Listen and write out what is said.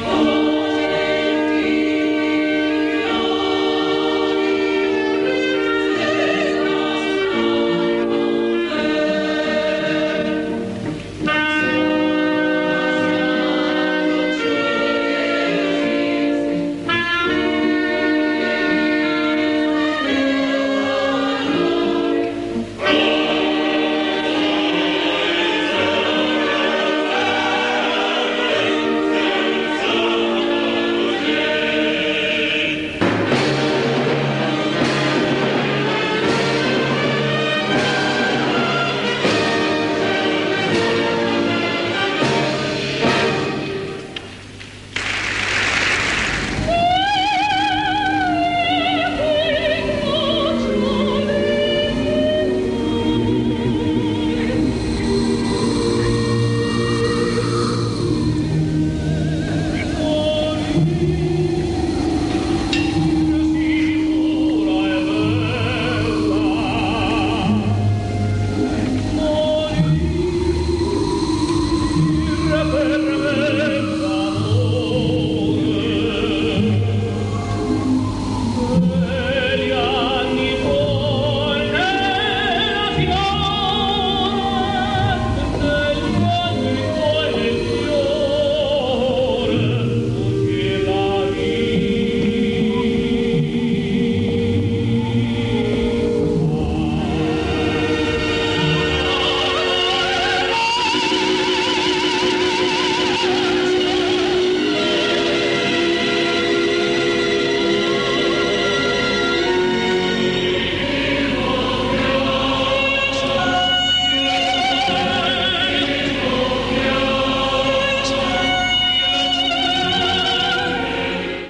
Oh.